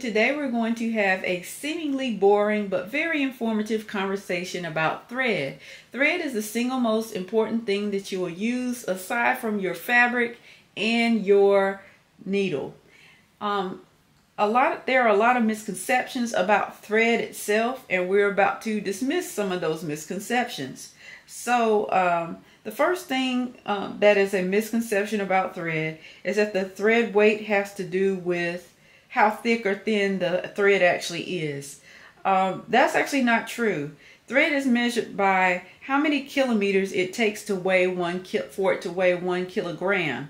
Today we're going to have a seemingly boring but very informative conversation about thread. Thread is the single most important thing that you will use aside from your fabric and your needle. Um, a lot there are a lot of misconceptions about thread itself and we're about to dismiss some of those misconceptions. So um, the first thing um, that is a misconception about thread is that the thread weight has to do with how thick or thin the thread actually is. Um, that's actually not true. Thread is measured by how many kilometers it takes to weigh one for it to weigh one kilogram.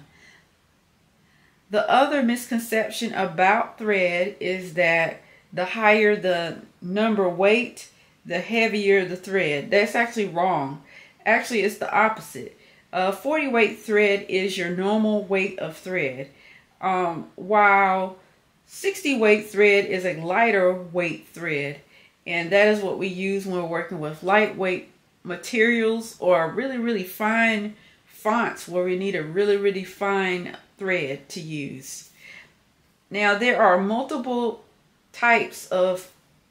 The other misconception about thread is that the higher the number weight, the heavier the thread. That's actually wrong. Actually, it's the opposite. A 40 weight thread is your normal weight of thread. Um, while 60 weight thread is a lighter weight thread and that is what we use when we're working with lightweight materials or really really fine fonts where we need a really really fine thread to use. Now there are multiple types of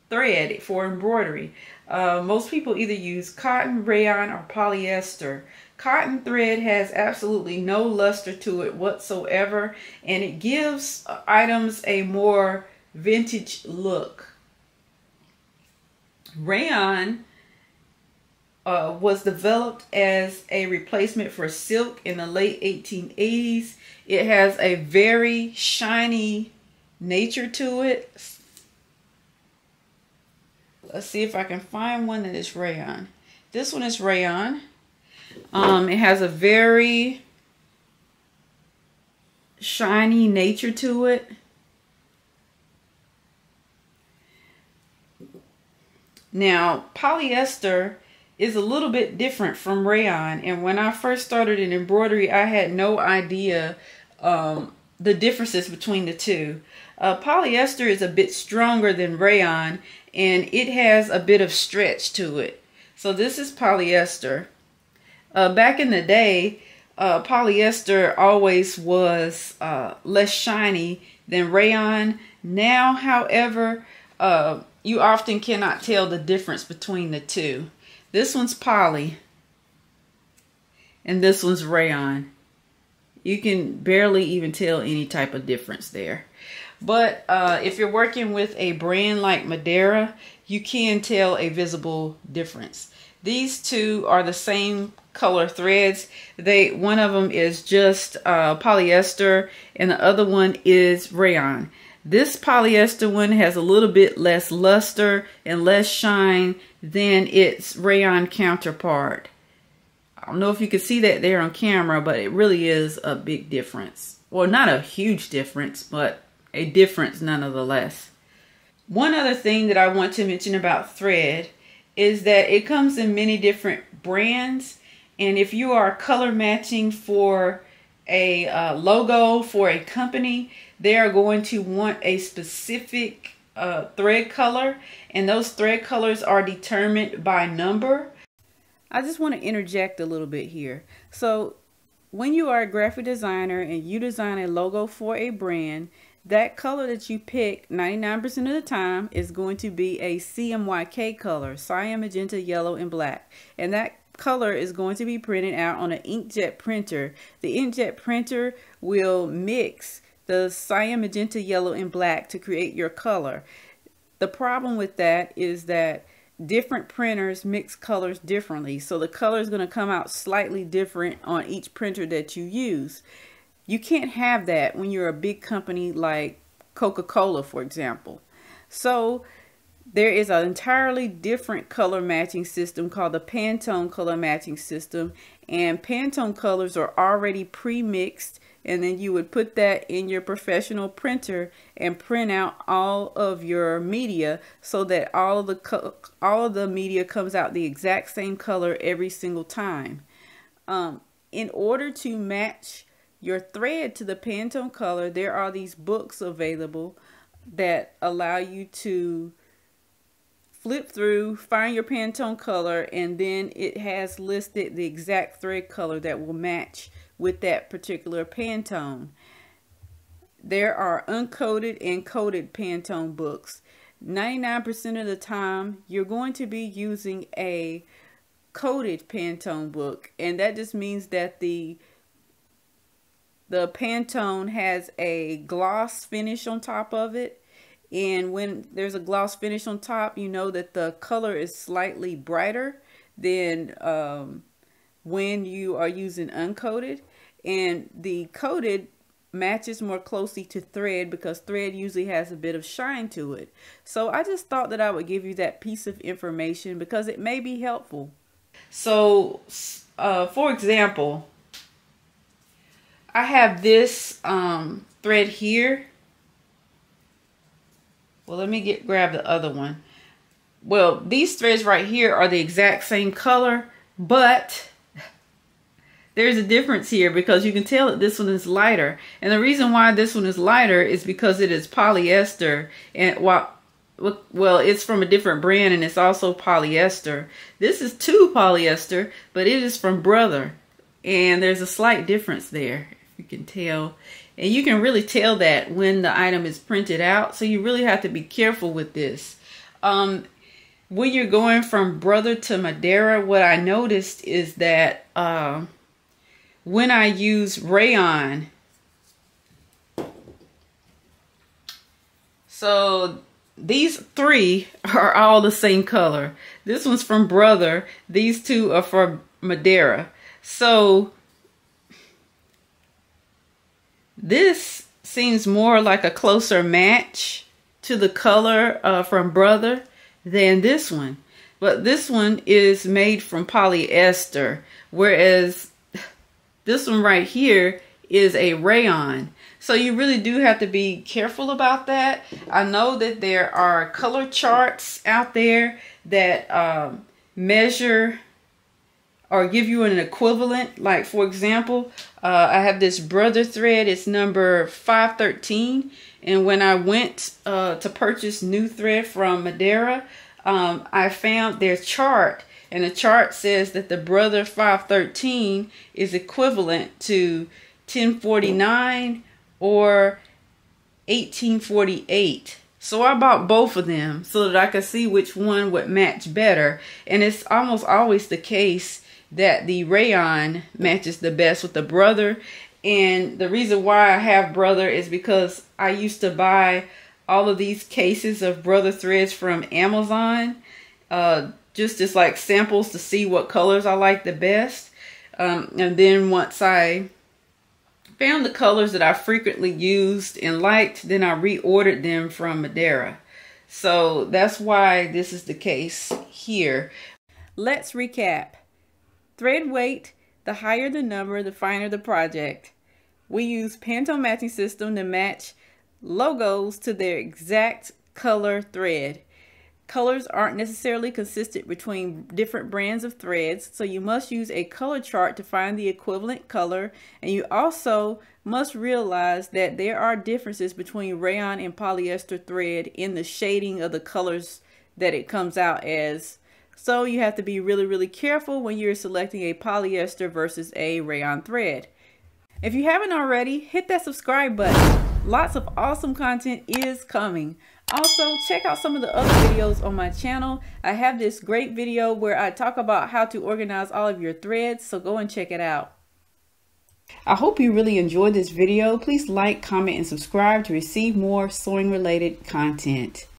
thread for embroidery. Uh, most people either use cotton, rayon, or polyester. Cotton thread has absolutely no luster to it whatsoever, and it gives items a more vintage look. Rayon uh, was developed as a replacement for silk in the late 1880s. It has a very shiny nature to it. Let's see if I can find one that is rayon. This one is rayon. Um, it has a very shiny nature to it. Now, polyester is a little bit different from rayon. And when I first started in embroidery, I had no idea um, the differences between the two. Uh, polyester is a bit stronger than rayon and it has a bit of stretch to it. So this is polyester. Uh, back in the day, uh, polyester always was uh, less shiny than rayon. Now, however, uh, you often cannot tell the difference between the two. This one's poly and this one's rayon. You can barely even tell any type of difference there. But uh, if you're working with a brand like Madeira, you can tell a visible difference. These two are the same color threads. They One of them is just uh, polyester and the other one is rayon. This polyester one has a little bit less luster and less shine than its rayon counterpart. I don't know if you can see that there on camera, but it really is a big difference. Well, not a huge difference, but a difference nonetheless. One other thing that I want to mention about thread is that it comes in many different brands and if you are color matching for a uh, logo for a company, they are going to want a specific uh, thread color, and those thread colors are determined by number. I just want to interject a little bit here. So, when you are a graphic designer and you design a logo for a brand, that color that you pick 99% of the time is going to be a CMYK color, cyan, magenta, yellow, and black. And that color is going to be printed out on an inkjet printer. The inkjet printer will mix the cyan, magenta, yellow, and black to create your color. The problem with that is that different printers mix colors differently. So the color is going to come out slightly different on each printer that you use. You can't have that when you're a big company like Coca-Cola, for example. So there is an entirely different color matching system called the Pantone color matching system and Pantone colors are already pre-mixed and then you would put that in your professional printer and print out all of your media so that all of the all of the media comes out the exact same color every single time. Um, in order to match your thread to the Pantone color, there are these books available that allow you to flip through, find your Pantone color, and then it has listed the exact thread color that will match with that particular Pantone. there are uncoated and coated Pantone books. 99% of the time, you're going to be using a coated Pantone book, and that just means that the the Pantone has a gloss finish on top of it. And when there's a gloss finish on top, you know that the color is slightly brighter than um, when you are using uncoated. And the coated matches more closely to thread because thread usually has a bit of shine to it. So I just thought that I would give you that piece of information because it may be helpful. So, uh, for example, I have this um, thread here. Well, let me get grab the other one. Well, these threads right here are the exact same color, but there's a difference here because you can tell that this one is lighter. And the reason why this one is lighter is because it is polyester and while well, it's from a different brand and it's also polyester. This is too polyester, but it is from Brother. And there's a slight difference there, you can tell. And you can really tell that when the item is printed out. So you really have to be careful with this. Um, when you're going from Brother to Madeira, what I noticed is that uh, when I use rayon, so these three are all the same color. This one's from Brother. These two are from Madeira. So this seems more like a closer match to the color uh, from Brother than this one. But this one is made from polyester, whereas this one right here is a rayon. So you really do have to be careful about that. I know that there are color charts out there that um, measure or give you an equivalent. Like for example, uh, I have this brother thread. It's number 513. And when I went uh, to purchase new thread from Madeira, um, I found their chart. And the chart says that the brother 513 is equivalent to 1049 or 1848. So I bought both of them so that I could see which one would match better. And it's almost always the case that the rayon matches the best with the brother. And the reason why I have brother is because I used to buy all of these cases of brother threads from Amazon. Uh, just as like samples to see what colors I like the best. Um, and then once I found the colors that I frequently used and liked, then I reordered them from Madeira. So that's why this is the case here. Let's recap. Thread weight, the higher the number, the finer the project. We use Pantone matching system to match logos to their exact color thread. Colors aren't necessarily consistent between different brands of threads, so you must use a color chart to find the equivalent color, and you also must realize that there are differences between rayon and polyester thread in the shading of the colors that it comes out as. So you have to be really, really careful when you're selecting a polyester versus a rayon thread. If you haven't already, hit that subscribe button. Lots of awesome content is coming. Also, check out some of the other videos on my channel. I have this great video where I talk about how to organize all of your threads, so go and check it out. I hope you really enjoyed this video. Please like, comment, and subscribe to receive more sewing related content.